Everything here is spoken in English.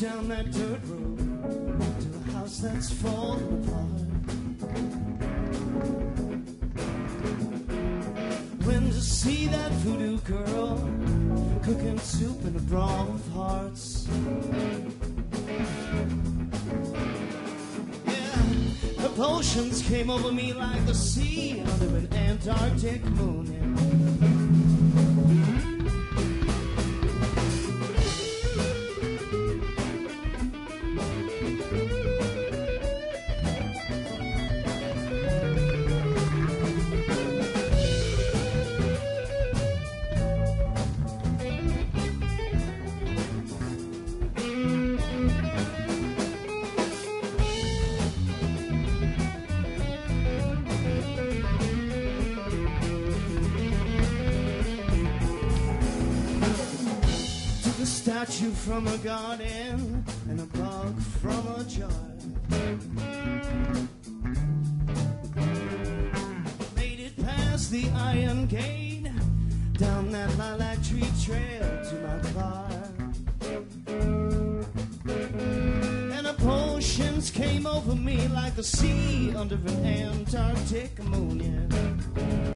down that dirt road to a house that's falling apart. When to see that voodoo girl cooking soup in a broth of hearts. Yeah, her potions came over me like the sea under an Antarctic moon. Statue from a garden and a bug from a jar. Made it past the iron gate, down that lilac tree trail to my car. And the potions came over me like the sea under an Antarctic